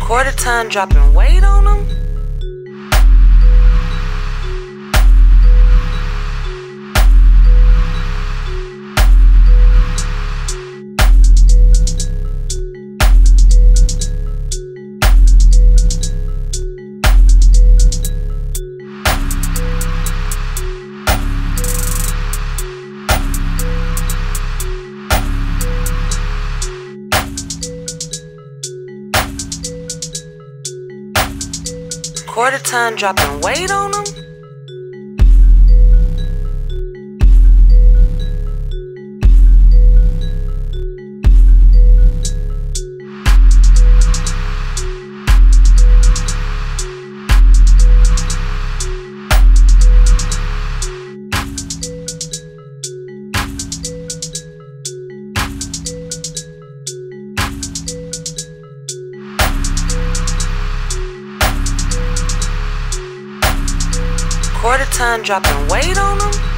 Quarter ton dropping weight on them? Quarter ton dropping weight on them? Quarter ton dropping weight on them?